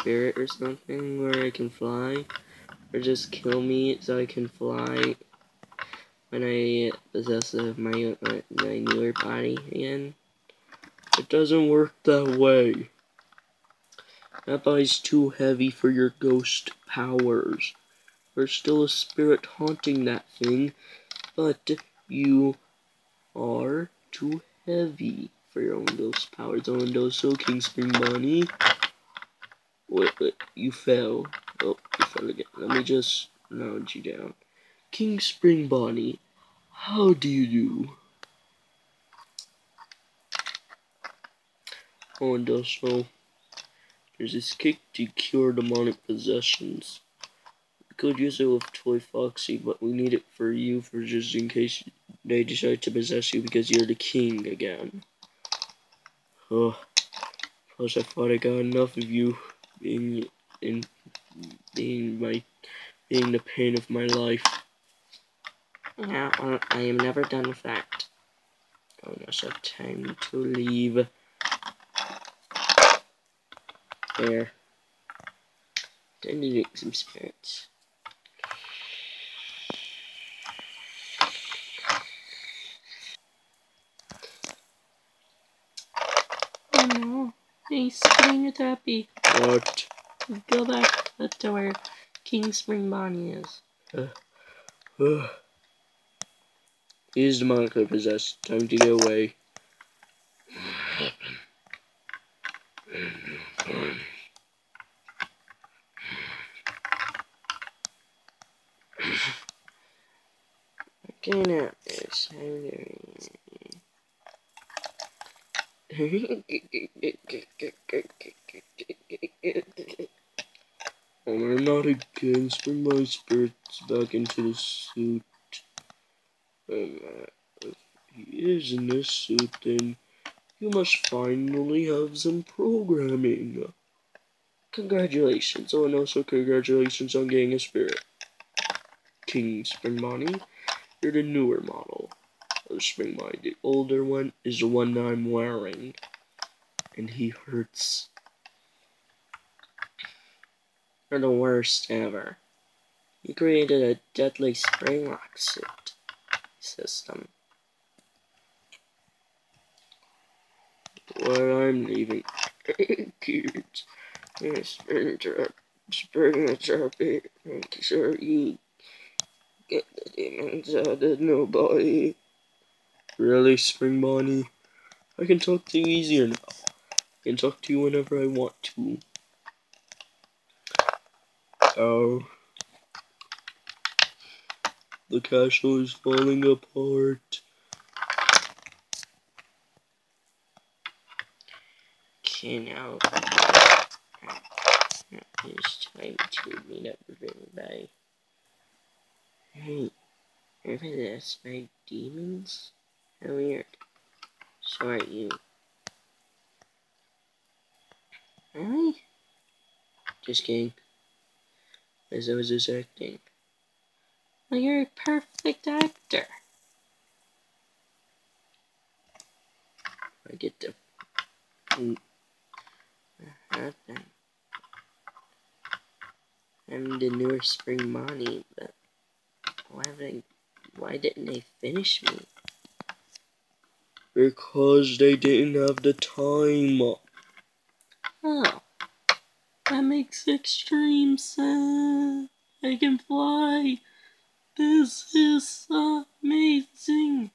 spirit or something where I can fly? Or just kill me so I can fly when I possess my, my, my newer body again? It doesn't work that way. That body's too heavy for your ghost powers. There's still a spirit haunting that thing, but you are too heavy for your own ghost powers. Oh, and so King Spring Bonnie. Wait, wait, you fell. Oh, you fell again. Let me just nudge you down. King Spring Bonnie, how do you do? Oh, and also, there's this kick to cure demonic possessions. We could use it with Toy Foxy, but we need it for you for just in case they decide to possess you because you're the king again. Oh, plus I thought I got enough of you being in being my being the pain of my life. Yeah, well, I am never done with that. Oh, now so time to leave. There. Time to drink some spirits. Oh no, he's spinning eh? a tappy. What? Go back to where King Spring Bonnie is. Uh, uh. Ugh. He is demonically possessed. Time to get away. Okay, now it's And I'm not against bring my spirits back into the suit. If he is in this suit, then you must finally have some programming. Congratulations. Oh, and also congratulations on getting a spirit. King Spring Bonnie, you're the newer model Spring Bonnie. The older one is the one that I'm wearing. And he hurts. You're the worst ever. He created a deadly spring lock suit system. Where I'm leaving. Kids. Spring trap. Spring trap. Make sure you get the demons out of nobody. Really, Spring Bonnie? I can talk to you easier now. I can talk to you whenever I want to. Oh. The castle is falling apart. Okay, now it's time to meet up with everybody. Hey, everybody that's my demons? How weird. So are you. Really? Just kidding. As I was just acting. Well, you're a perfect actor. I get mm, happen. I'm the newer Spring Bonnie, but why they, why didn't they finish me? Because they didn't have the time. Oh, that makes extreme sense. I can fly. This is amazing.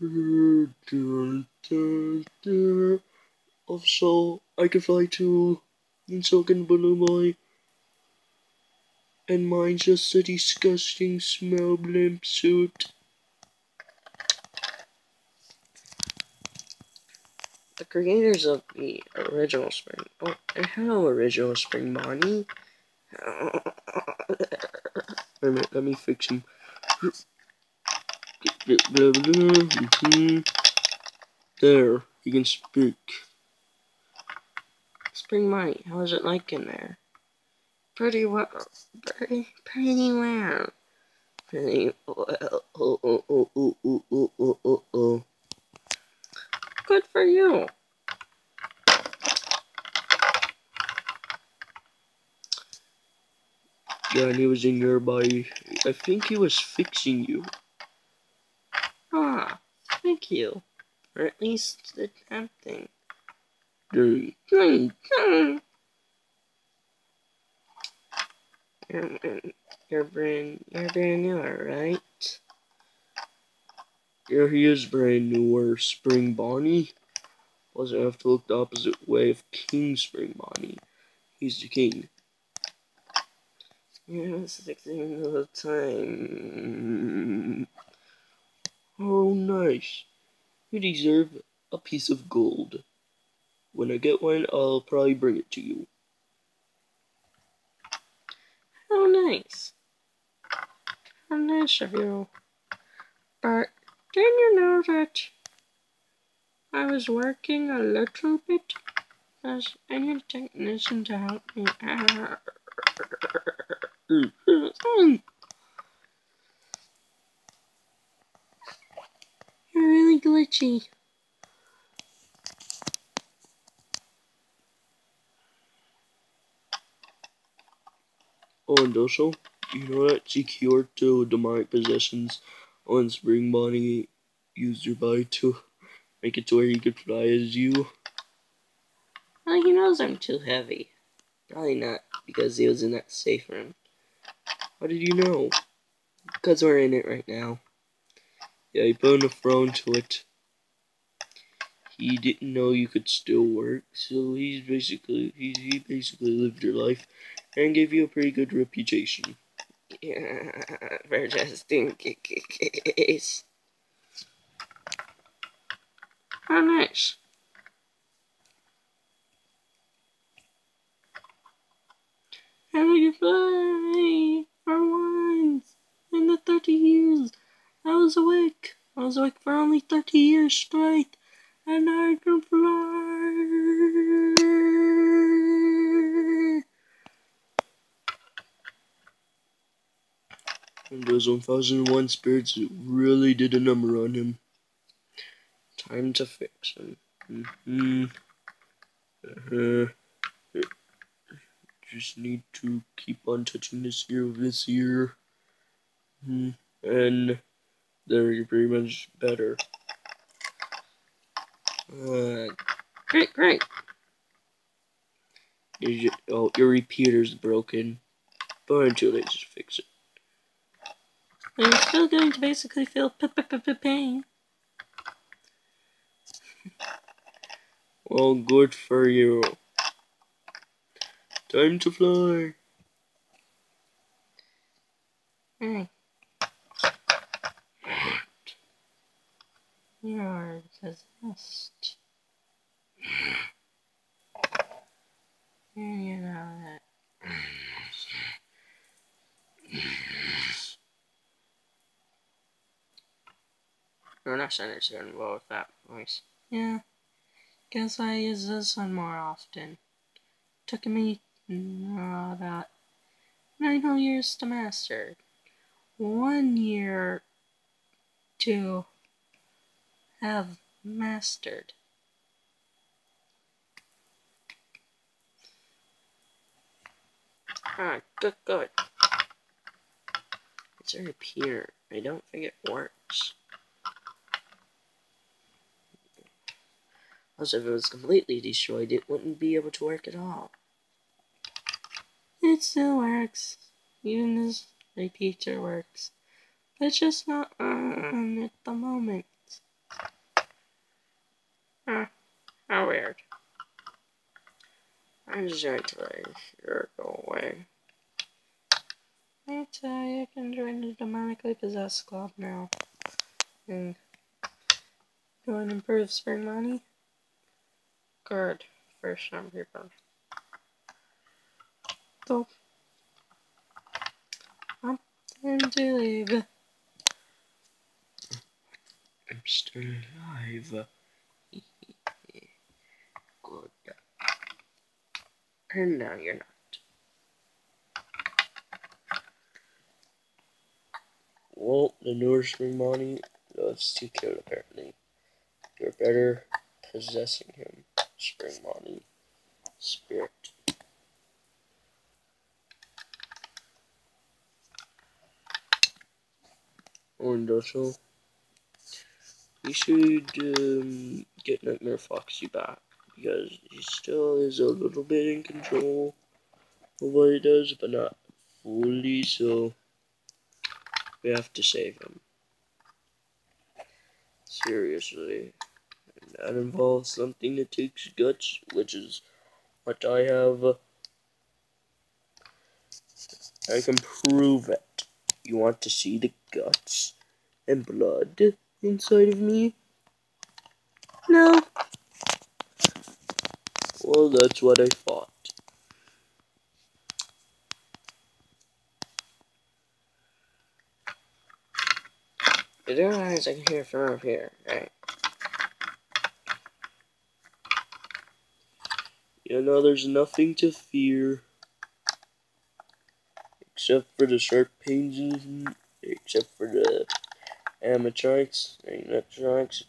Also, I can fly too. And so can Blue Boy. And mine's just a disgusting smell blimp suit. The creators of the original Spring. Oh, and hello, original Spring Bonnie. Wait a minute, let me fix him. There, he can speak. Spring Bonnie, how is it like in there? Pretty well. Pretty, pretty well. Pretty well. Oh, oh, oh, oh, oh, oh, oh, oh, oh. Good for you. Yeah, and he was in your body. I think he was fixing you. Ah, thank you. Or at least attempting. Dang. You're, you're brand, you're brand new, right? Yeah, he is brand new. Where Spring Bonnie doesn't have to look the opposite way of King Spring Bonnie. He's the king. You're fixing the time. Oh, nice. You deserve a piece of gold. When I get one, I'll probably bring it to you. How nice. How nice of you. But didn't you know that I was working a little bit as any technician to help me out? You're really glitchy. And also, you know that secure to demonic possessions on Spring Bonnie used your body to make it to where he could fly as you? Well, he knows I'm too heavy. Probably not, because he was in that safe room. How did you know? Because we're in it right now. Yeah, he put a throne to it. He didn't know you could still work, so he's basically he, he basically lived your life and gave you a pretty good reputation. Yeah, for just in case. How nice. How did you fly? For once in the 30 years I was awake. I was awake for only 30 years straight, and I can fly. And those 1001 spirits really did a number on him. Time to fix him. Mm-hmm. Uh-huh. Just need to keep on touching this ear with this ear. Mm-hmm. And there you're pretty much better. Uh, great, great. You, oh, your repeater's broken. But too late just fix it. You're still going to basically feel p -p -p pain. Well, good for you. Time to fly. Hey. You're possessed. And you know that. You're not understanding well with that voice. Yeah. Guess I use this one more often. Took me uh, about nine whole years to master. One year to have mastered. Ah, good, good. It's a repeater. I don't think it works. Also, if it was completely destroyed, it wouldn't be able to work at all. It still works. Even this repeater works. It's just not on at the moment. Huh. How weird. I'm just going to let sure go away. Tell you, I can join the demonically possessed club now. And go and improve Spring Bonnie. Good for some people. So, I'm time to leave. I'm still alive. Good. And now you're not. Well, the Spring Bonnie does take care apparently. You're better possessing him. Spring Bonnie. Spirit. Industrial. We should um, get Nightmare Foxy back because he still is a little bit in control of what he does, but not fully, so we have to save him. Seriously. That involves something that takes guts, which is what I have. I can prove it. You want to see the guts and blood inside of me? No. Well, that's what I thought. Didn't realize I can hear from up here. Right. You know, there's nothing to fear. Except for the sharp pains, in, except for the animatronics, animatronics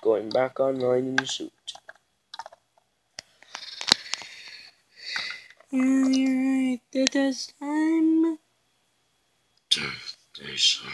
going back online in the suit. Yeah, you're right. That does time. Death Station.